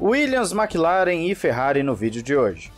Williams, McLaren e Ferrari no vídeo de hoje.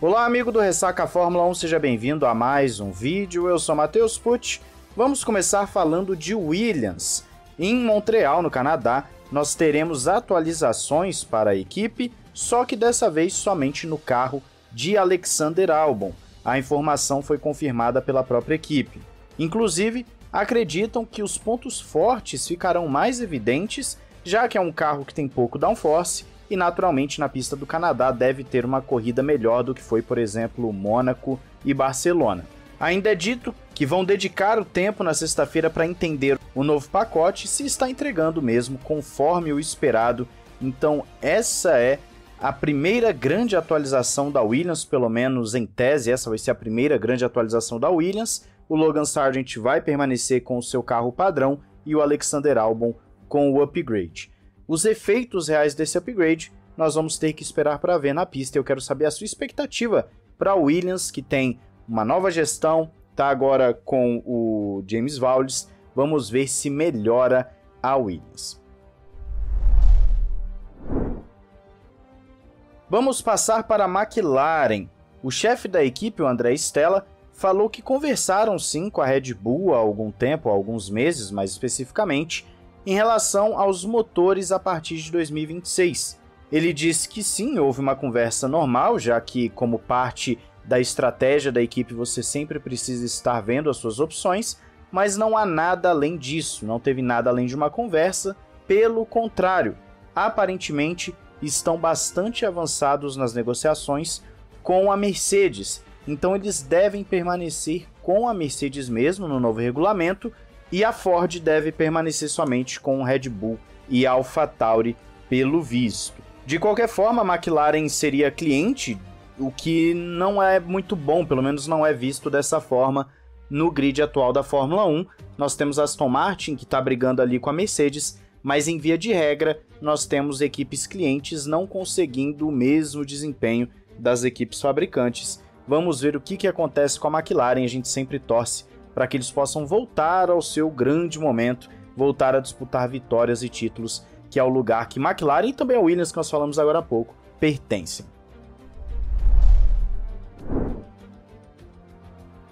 Olá, amigo do Ressaca Fórmula 1, seja bem-vindo a mais um vídeo. Eu sou Matheus Pucci. Vamos começar falando de Williams. Em Montreal, no Canadá, nós teremos atualizações para a equipe, só que dessa vez somente no carro de Alexander Albon. A informação foi confirmada pela própria equipe. Inclusive, acreditam que os pontos fortes ficarão mais evidentes, já que é um carro que tem pouco downforce e naturalmente na pista do Canadá deve ter uma corrida melhor do que foi, por exemplo, Mônaco e Barcelona. Ainda é dito que vão dedicar o tempo na sexta-feira para entender o novo pacote se está entregando mesmo conforme o esperado. Então, essa é a primeira grande atualização da Williams, pelo menos em tese, essa vai ser a primeira grande atualização da Williams o Logan Sargent vai permanecer com o seu carro padrão e o Alexander Albon com o upgrade. Os efeitos reais desse upgrade nós vamos ter que esperar para ver na pista. Eu quero saber a sua expectativa para a Williams, que tem uma nova gestão, tá agora com o James Valdes. Vamos ver se melhora a Williams. Vamos passar para a McLaren. O chefe da equipe, o André Stella, falou que conversaram sim com a Red Bull há algum tempo, há alguns meses mais especificamente, em relação aos motores a partir de 2026. Ele disse que sim, houve uma conversa normal, já que, como parte da estratégia da equipe, você sempre precisa estar vendo as suas opções, mas não há nada além disso, não teve nada além de uma conversa. Pelo contrário, aparentemente estão bastante avançados nas negociações com a Mercedes, então eles devem permanecer com a Mercedes mesmo no novo regulamento e a Ford deve permanecer somente com o Red Bull e a AlphaTauri pelo visto. De qualquer forma, a McLaren seria cliente, o que não é muito bom, pelo menos não é visto dessa forma no grid atual da Fórmula 1. Nós temos Aston Martin que está brigando ali com a Mercedes, mas em via de regra nós temos equipes clientes não conseguindo o mesmo desempenho das equipes fabricantes Vamos ver o que, que acontece com a McLaren. A gente sempre torce para que eles possam voltar ao seu grande momento, voltar a disputar vitórias e títulos, que é o lugar que McLaren e também a Williams, que nós falamos agora há pouco, pertencem.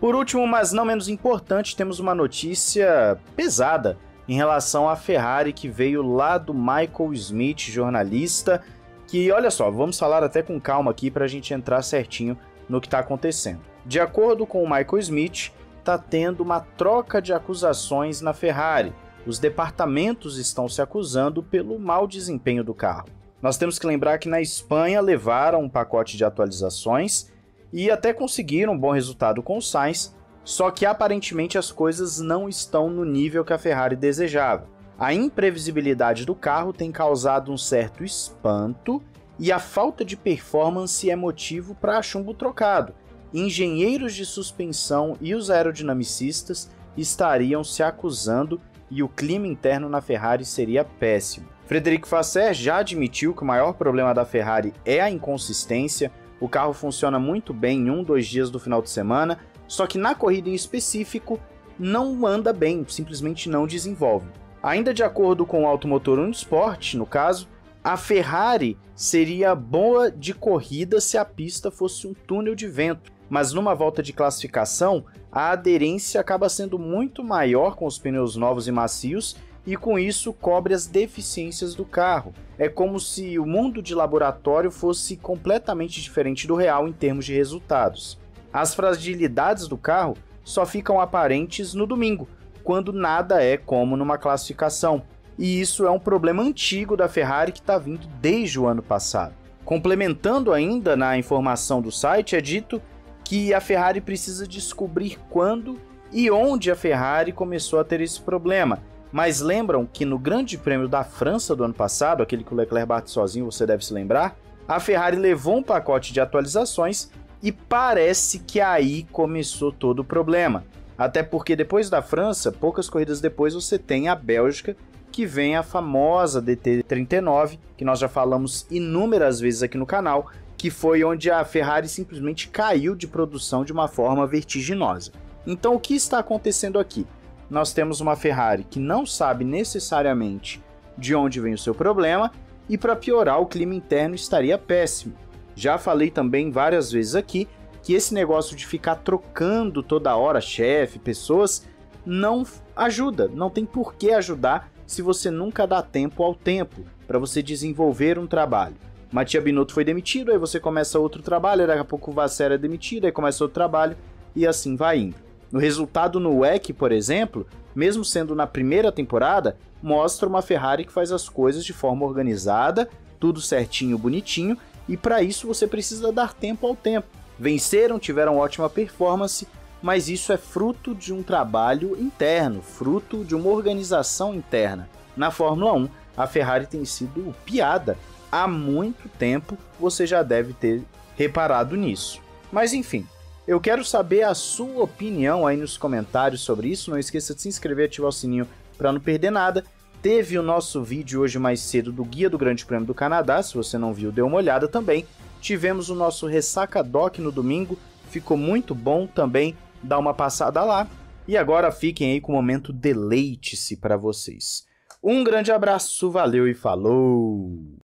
Por último, mas não menos importante, temos uma notícia pesada em relação à Ferrari que veio lá do Michael Smith, jornalista, que olha só, vamos falar até com calma aqui para a gente entrar certinho no que está acontecendo. De acordo com o Michael Smith, está tendo uma troca de acusações na Ferrari. Os departamentos estão se acusando pelo mau desempenho do carro. Nós temos que lembrar que na Espanha levaram um pacote de atualizações e até conseguiram um bom resultado com o Sainz, só que aparentemente as coisas não estão no nível que a Ferrari desejava. A imprevisibilidade do carro tem causado um certo espanto e a falta de performance é motivo para chumbo trocado. Engenheiros de suspensão e os aerodinamicistas estariam se acusando e o clima interno na Ferrari seria péssimo. Frederico Fasser já admitiu que o maior problema da Ferrari é a inconsistência. O carro funciona muito bem em um, dois dias do final de semana, só que na corrida em específico não anda bem, simplesmente não desenvolve. Ainda de acordo com o Automotor Unisport, no caso, a Ferrari seria boa de corrida se a pista fosse um túnel de vento, mas numa volta de classificação, a aderência acaba sendo muito maior com os pneus novos e macios e com isso cobre as deficiências do carro. É como se o mundo de laboratório fosse completamente diferente do real em termos de resultados. As fragilidades do carro só ficam aparentes no domingo, quando nada é como numa classificação e isso é um problema antigo da Ferrari que está vindo desde o ano passado. Complementando ainda na informação do site, é dito que a Ferrari precisa descobrir quando e onde a Ferrari começou a ter esse problema. Mas lembram que no Grande Prêmio da França do ano passado, aquele que o Leclerc bate sozinho, você deve se lembrar, a Ferrari levou um pacote de atualizações e parece que aí começou todo o problema. Até porque depois da França, poucas corridas depois, você tem a Bélgica que vem a famosa DT39, que nós já falamos inúmeras vezes aqui no canal, que foi onde a Ferrari simplesmente caiu de produção de uma forma vertiginosa. Então o que está acontecendo aqui? nós temos uma Ferrari que não sabe necessariamente de onde vem o seu problema e para piorar o clima interno estaria péssimo. Já falei também várias vezes aqui que esse negócio de ficar trocando toda hora chefe, pessoas, não ajuda, não tem por que ajudar se você nunca dá tempo ao tempo para você desenvolver um trabalho. Matia Binotto foi demitido, aí você começa outro trabalho, daqui a pouco o Vassera é demitido, aí começa outro trabalho e assim vai indo. No resultado no WEC, por exemplo, mesmo sendo na primeira temporada, mostra uma Ferrari que faz as coisas de forma organizada, tudo certinho, bonitinho, e para isso você precisa dar tempo ao tempo. Venceram, tiveram ótima performance, mas isso é fruto de um trabalho interno, fruto de uma organização interna. Na Fórmula 1, a Ferrari tem sido piada há muito tempo, você já deve ter reparado nisso. Mas enfim, eu quero saber a sua opinião aí nos comentários sobre isso. Não esqueça de se inscrever e ativar o sininho para não perder nada. Teve o nosso vídeo hoje mais cedo do Guia do Grande Prêmio do Canadá. Se você não viu, dê uma olhada também. Tivemos o nosso Ressaca Doc no domingo. Ficou muito bom também. Dá uma passada lá. E agora fiquem aí com o momento deleite-se para vocês. Um grande abraço, valeu e falou!